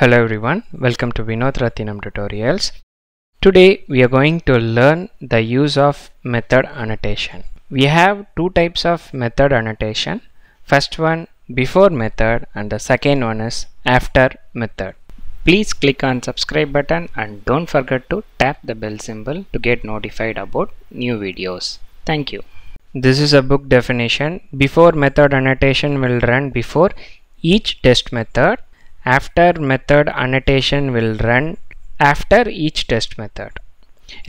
Hello everyone, welcome to Vinoth Rathinam tutorials. Today we are going to learn the use of method annotation. We have two types of method annotation. First one before method and the second one is after method. Please click on subscribe button and don't forget to tap the bell symbol to get notified about new videos. Thank you. This is a book definition. Before method annotation will run before each test method after method annotation will run after each test method.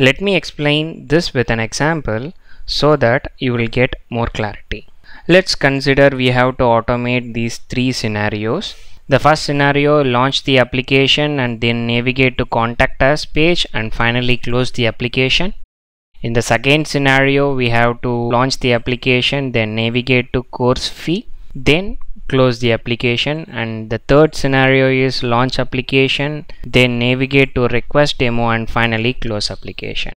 Let me explain this with an example so that you will get more clarity. Let's consider we have to automate these three scenarios. The first scenario launch the application and then navigate to contact us page and finally close the application. In the second scenario we have to launch the application then navigate to course fee then close the application. And the third scenario is launch application then navigate to request demo and finally close application.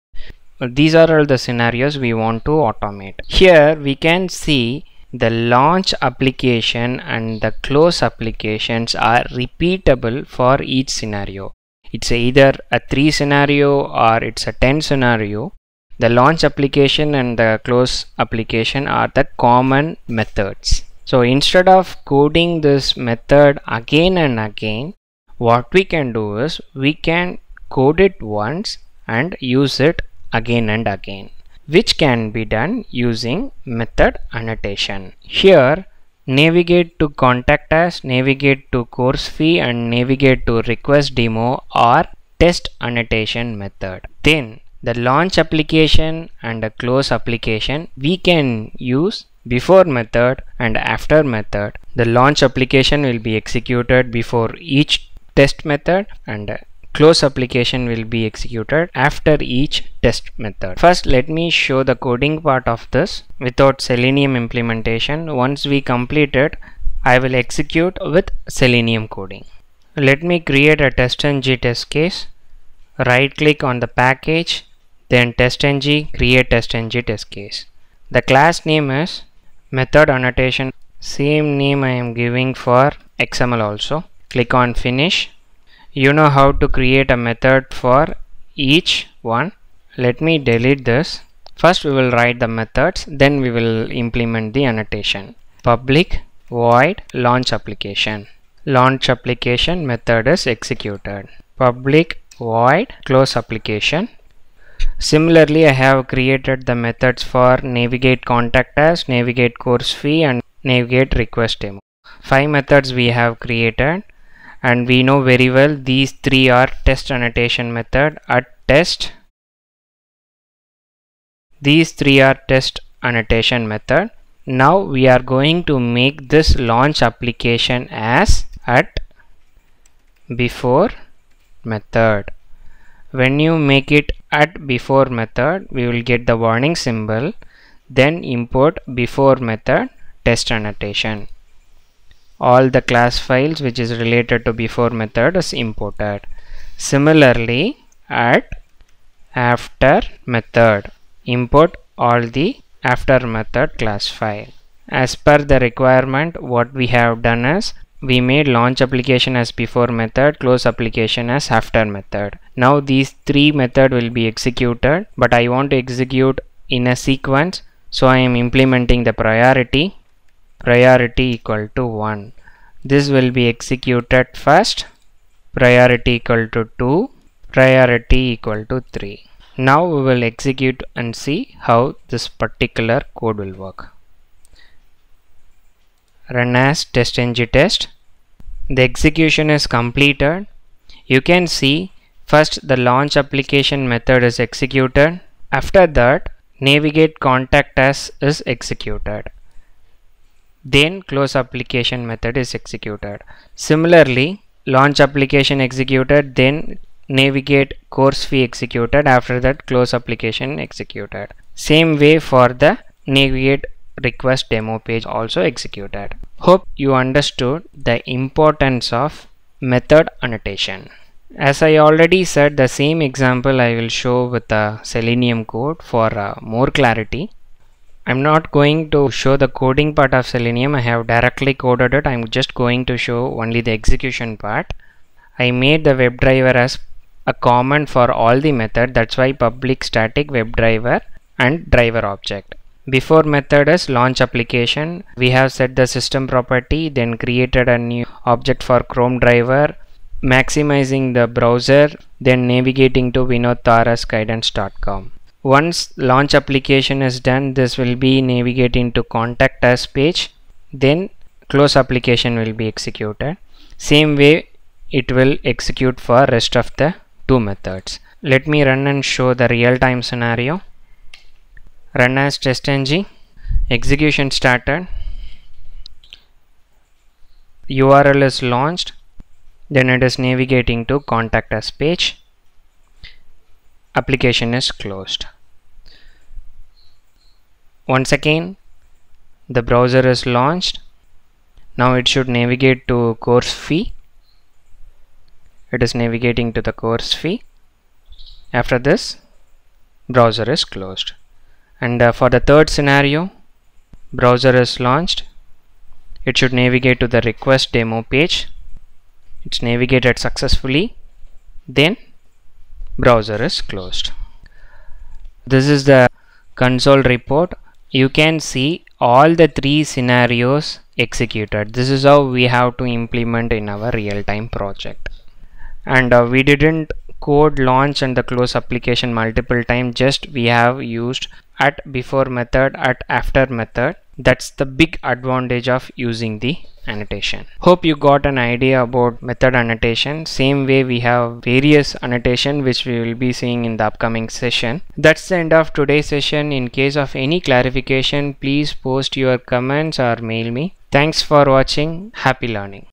These are all the scenarios we want to automate. Here we can see the launch application and the close applications are repeatable for each scenario. It's either a 3 scenario or it's a 10 scenario. The launch application and the close application are the common methods so instead of coding this method again and again, what we can do is we can code it once and use it again and again, which can be done using method annotation. Here, navigate to contact us, navigate to course fee and navigate to request demo or test annotation method. Then the launch application and the close application we can use before method and after method. The launch application will be executed before each test method and close application will be executed after each test method. First let me show the coding part of this. Without selenium implementation once we complete it i will execute with selenium coding. Let me create a testng test case. Right click on the package then testng create testng test case. The class name is method annotation. Same name I am giving for XML also. Click on finish. You know how to create a method for each one. Let me delete this. First we will write the methods then we will implement the annotation. Public void launch application. Launch application method is executed. Public void close application Similarly, I have created the methods for navigate contact us, navigate course fee and navigate request demo. Five methods we have created and we know very well these three are test annotation method at test. These three are test annotation method. Now we are going to make this launch application as at before method when you make it at before method we will get the warning symbol then import before method test annotation. All the class files which is related to before method is imported. Similarly at after method import all the after method class file. As per the requirement what we have done is we made launch application as before method close application as after method. Now these three method will be executed but I want to execute in a sequence so I am implementing the priority priority equal to 1 this will be executed first priority equal to 2 priority equal to 3 now we will execute and see how this particular code will work run as testng test. The execution is completed. You can see first the launch application method is executed. After that navigate contact us is executed. Then close application method is executed. Similarly launch application executed then navigate course fee executed. After that close application executed. Same way for the navigate request demo page also executed. Hope you understood the importance of method annotation. As I already said the same example I will show with the Selenium code for uh, more clarity. I'm not going to show the coding part of Selenium I have directly coded it I'm just going to show only the execution part I made the WebDriver as a common for all the method that's why public static WebDriver and driver object before method is launch application we have set the system property then created a new object for chrome driver maximizing the browser then navigating to vinodtarasguidance.com once launch application is done this will be navigating to contact us page then close application will be executed. Same way it will execute for rest of the two methods. Let me run and show the real-time scenario run as testng execution started. Url is launched. Then it is navigating to contact us page. Application is closed. Once again the browser is launched. Now it should navigate to course fee. It is navigating to the course fee. After this browser is closed and uh, for the third scenario browser is launched. It should navigate to the request demo page. It's navigated successfully. Then browser is closed. This is the console report. You can see all the three scenarios executed. This is how we have to implement in our real-time project. And uh, we didn't code launch and the close application multiple times just we have used at before method at after method. That's the big advantage of using the annotation. Hope you got an idea about method annotation. Same way we have various annotation which we will be seeing in the upcoming session. That's the end of today's session. In case of any clarification please post your comments or mail me. Thanks for watching. Happy learning